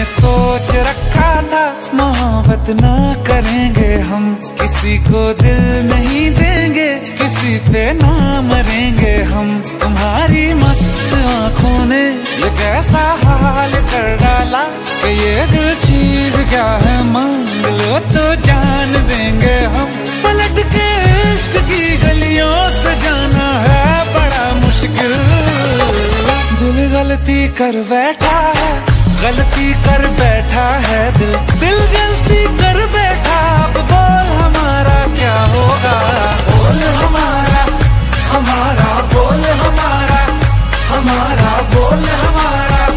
हमने सोच रखा था मोहब्बत ना करेंगे हम। किसी को दिल नहीं देंगे, किसी पे ना मरेंगे हम। तुम्हारी मस्त आँखों ने ये कैसा हाल कर डाला कि ये दिल चीज़ क्या है गलती कर बैठा है, गलती कर बैठा है दिल। दिल गलती कर बैठा, अब बोल हमारा क्या होगा? बोल हमारा हमारा, बोल हमारा हमारा, बोल हमारा।